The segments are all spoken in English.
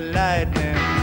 lightning.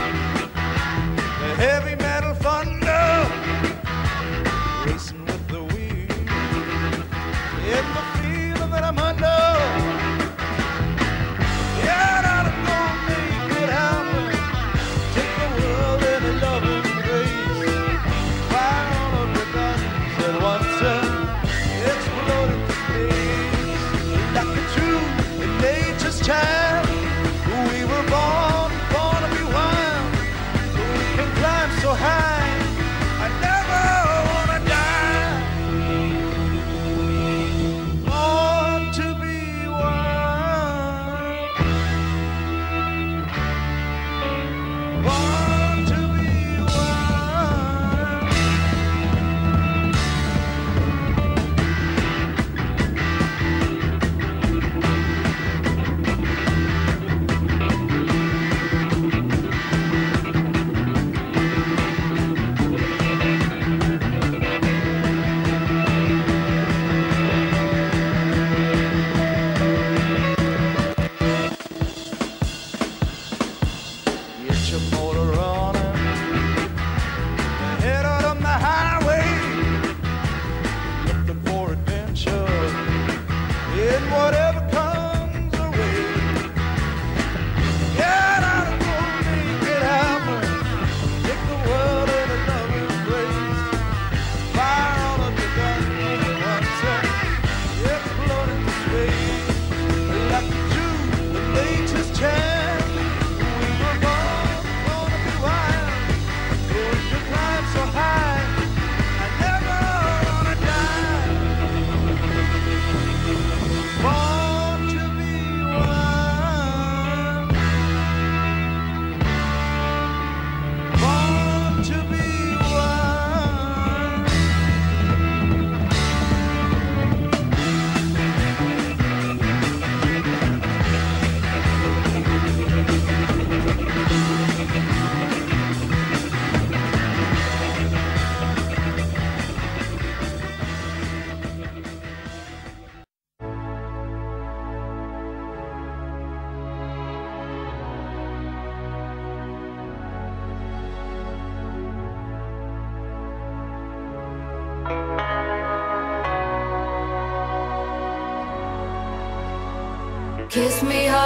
your motor up.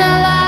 alive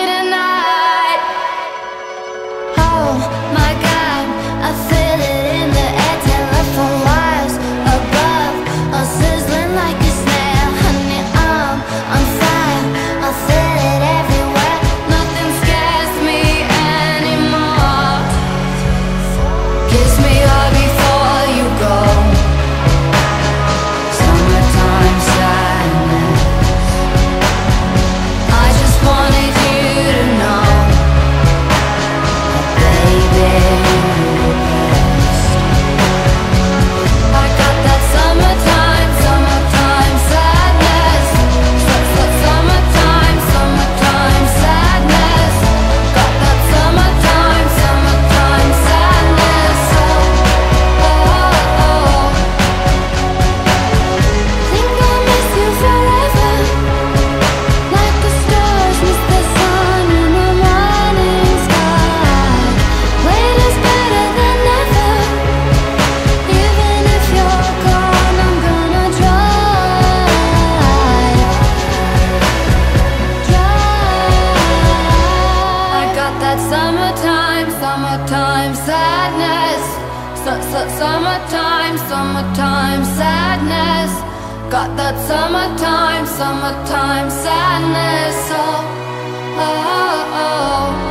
got that summertime, summertime sadness. Su su summertime, summertime sadness. Got that summertime, summertime sadness. oh, oh. oh. oh.